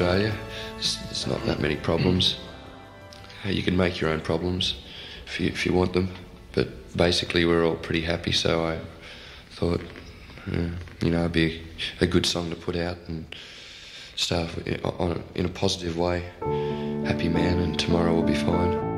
Australia. There's, not that many problems. You can make your own problems if you, if you want them. But basically, we're all pretty happy, so I thought, you know, it'd be a good song to put out and start in a positive way. Happy man, and tomorrow will be fine.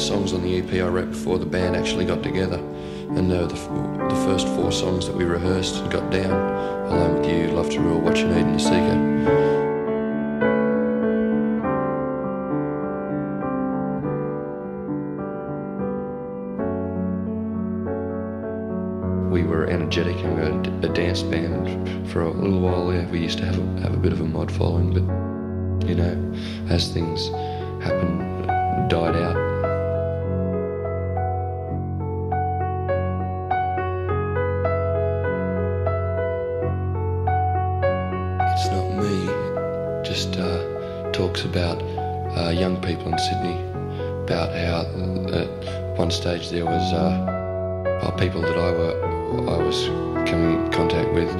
Songs on the EP I wrote before the band actually got together. And uh, the, the first four songs that we rehearsed and got down, Alone With You, Love to Rule, What You Need and The Seeker. we were energetic and we were a dance band for a little while there. We used to have a, have a bit of a mod following, but you know, as things happened, died out, just uh, talks about uh, young people in Sydney, about how at one stage there was uh, people that I were I was coming in contact with.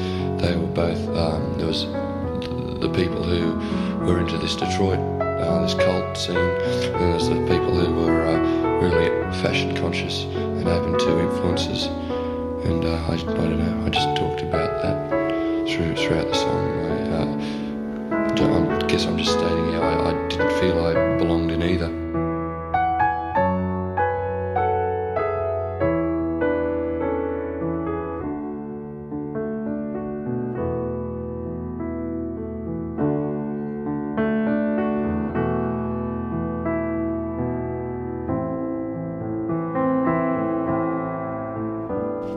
They were both um, there was the people who were into this Detroit uh, this cult scene, and there's the people who were uh, really fashion conscious and open to influences. And uh, I, I don't know, I just talked about that through, throughout the song. I guess I'm just stating how I, I didn't feel I belonged in either.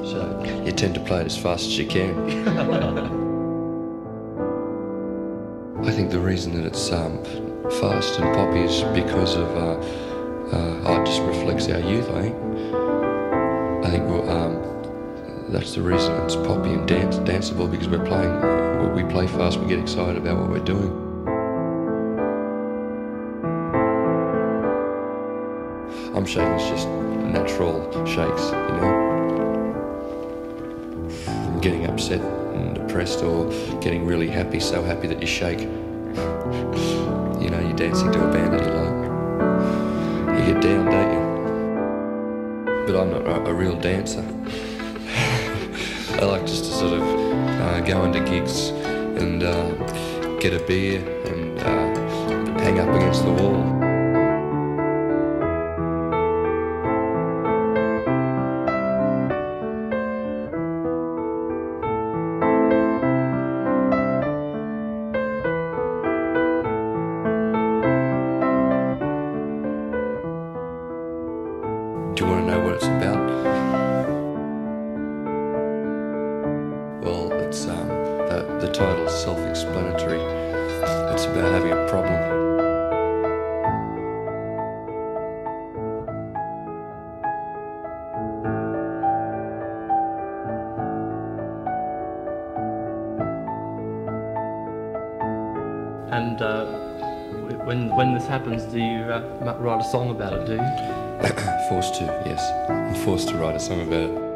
So you tend to play it as fast as you can. I think the reason that it's um, fast and poppy is because of uh, uh, it just reflects our youth. I think. I think um, that's the reason it's poppy and dance danceable because we're playing. We play fast. We get excited about what we're doing. I'm shaking It's just natural shakes, you know. I'm getting upset depressed or getting really happy, so happy that you shake. You know, you're dancing to a band that you like. You get down, don't you? But I'm not a, a real dancer. I like just to sort of uh, go into gigs and uh, get a beer and uh, hang up against the wall. And uh, when when this happens, do you uh, write a song about it? Do you? forced to, yes. I'm forced to write a song about it.